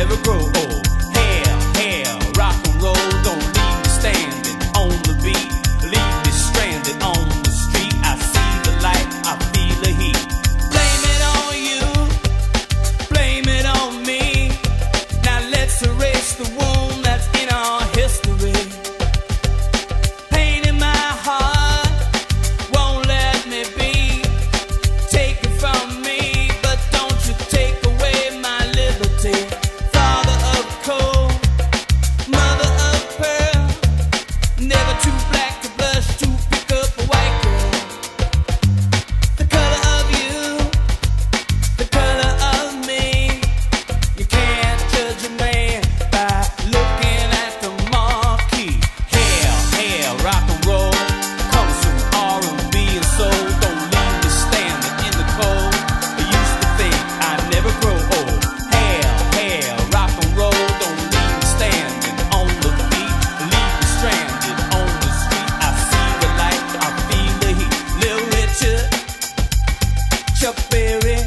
never grow old. spirit.